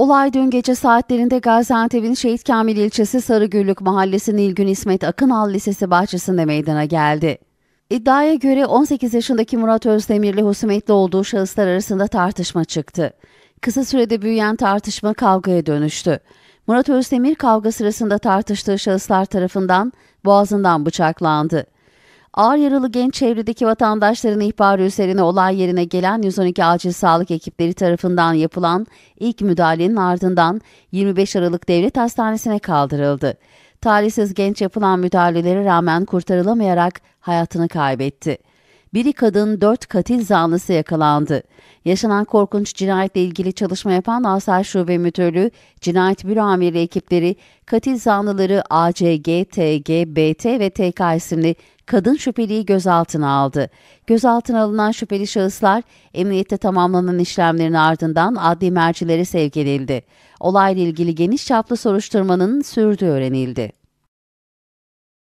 Olay dün gece saatlerinde Gaziantep'in Şehit Kamil ilçesi Sarıgüllük Mahallesi Nilgün İsmet Akınal Lisesi bahçesinde meydana geldi. İddiaya göre 18 yaşındaki Murat Özdemir ile husumetli olduğu şahıslar arasında tartışma çıktı. Kısa sürede büyüyen tartışma kavgaya dönüştü. Murat Özdemir kavga sırasında tartıştığı şahıslar tarafından boğazından bıçaklandı. Ağır yaralı genç çevredeki vatandaşların ihbarı üzerine olay yerine gelen 112 acil sağlık ekipleri tarafından yapılan ilk müdahalenin ardından 25 Aralık Devlet Hastanesi'ne kaldırıldı. Talihsiz genç yapılan müdahalelere rağmen kurtarılamayarak hayatını kaybetti. Biri kadın, dört katil zanlısı yakalandı. Yaşanan korkunç cinayetle ilgili çalışma yapan Asayiş Şube Müdürlüğü, Cinayet Büro Amiri ekipleri katil zanlıları ACG, TG, BT ve TK isimli kadın şüpheliyi gözaltına aldı. Gözaltına alınan şüpheli şahıslar emniyette tamamlanan işlemlerin ardından adli mercilere sevk edildi. Olayla ilgili geniş çaplı soruşturmanın sürdüğü öğrenildi.